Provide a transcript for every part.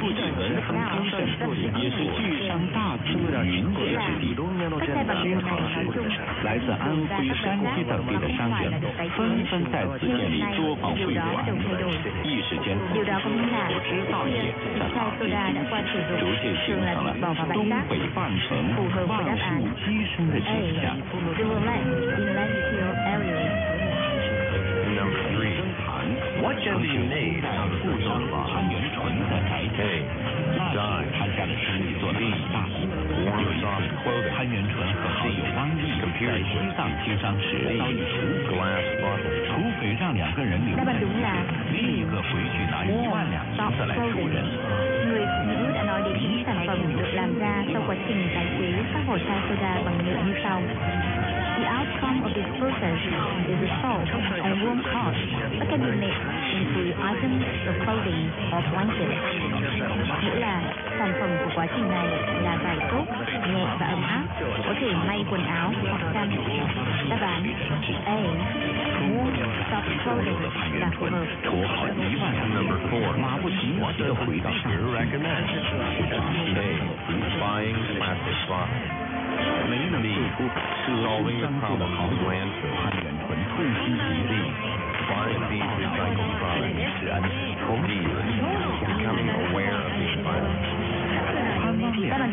不仅文江南的特产，也是聚商大资的云集之地。清朝时，来自安徽、山西等地的商人纷纷在此建立作坊、会馆，一时间，扬州、制造业在等地逐渐形成了东北半城万树鸡生的景象。潘永立在富州与潘元纯在台北，但潘家的生意做得很大。一次潘元淳和好友汪毅在西藏经商时遭遇土匪，土匪让两个人留 r 另一个回去南昌。在 s 南，n g 已 a 知道 a 个产品是经过精制的，然后 a 苏打和盐来制 t items of clothing or blankets. Nghĩa là sản phẩm của quá trình này là vải tốt, nhẹ và ấm áp, có thể may quần áo hoặc khăn. Đáp án A. Wool soft clothing là phù hợp. Number four. recommend. A. Buying plastic bottles. B. Solving a problem with landfill. Find these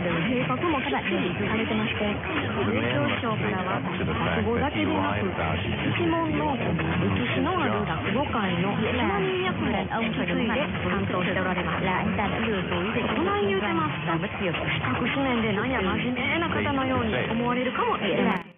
警告もただ注意されてまして、文教省からは、落語だけでなく、一門の歴史のある落語界の一万人役も引き継いで担当しておられます。そない言うてます。資格紙面で何や真面目な方のように思われるかもしれない。